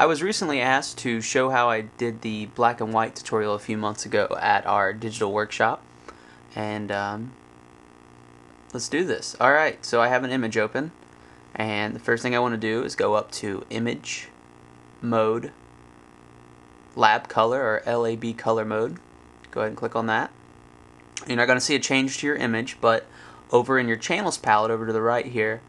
I was recently asked to show how I did the black and white tutorial a few months ago at our digital workshop. And um, let's do this. Alright, so I have an image open. And the first thing I want to do is go up to Image, Mode, Lab Color or LAB Color Mode. Go ahead and click on that. You're not going to see a change to your image, but over in your Channels palette over to the right here,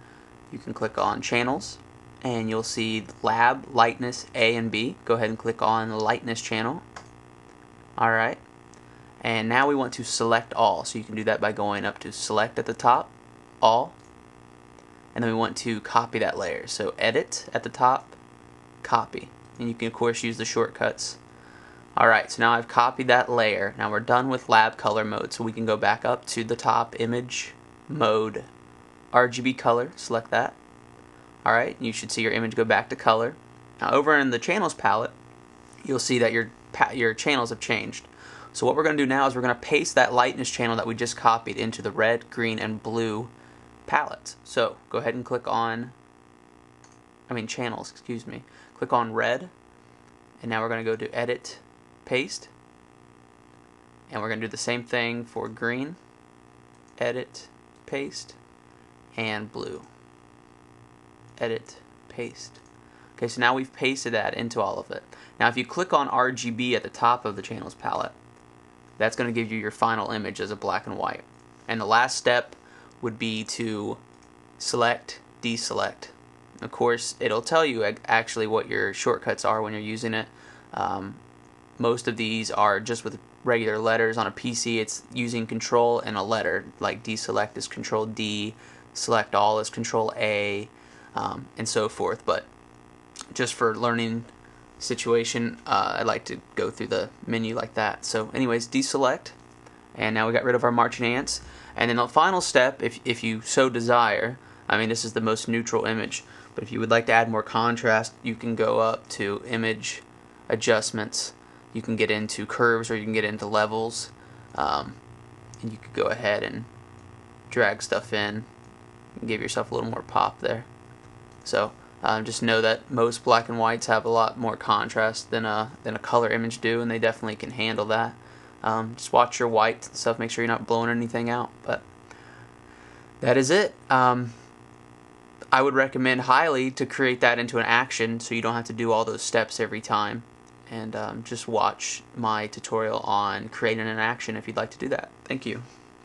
you can click on Channels and you'll see lab lightness A and B. Go ahead and click on the lightness channel. Alright. And now we want to select all. So you can do that by going up to select at the top, all. And then we want to copy that layer. So edit at the top, copy. And you can of course use the shortcuts. Alright, so now I've copied that layer. Now we're done with lab color mode. So we can go back up to the top image mode RGB color, select that. Alright, you should see your image go back to color. Now over in the channels palette, you'll see that your, your channels have changed. So what we're going to do now is we're going to paste that lightness channel that we just copied into the red, green, and blue palettes. So go ahead and click on, I mean channels, excuse me. Click on red, and now we're going to go to edit, paste, and we're going to do the same thing for green, edit, paste, and blue. Edit, paste. Okay, so now we've pasted that into all of it. Now if you click on RGB at the top of the channels palette, that's going to give you your final image as a black and white. And the last step would be to select, deselect. Of course, it'll tell you actually what your shortcuts are when you're using it. Um, most of these are just with regular letters on a PC. It's using control and a letter, like deselect is control D, select all is control A, um, and so forth. But just for learning situation, uh, I like to go through the menu like that. So anyways, deselect, and now we got rid of our marching ants. And then the final step, if, if you so desire, I mean this is the most neutral image, but if you would like to add more contrast, you can go up to image adjustments. You can get into curves or you can get into levels. Um, and you could go ahead and drag stuff in and give yourself a little more pop there. So um, just know that most black and whites have a lot more contrast than a, than a color image do, and they definitely can handle that. Um, just watch your whites and stuff, make sure you're not blowing anything out. But that is it. Um, I would recommend highly to create that into an action so you don't have to do all those steps every time. And um, just watch my tutorial on creating an action if you'd like to do that. Thank you.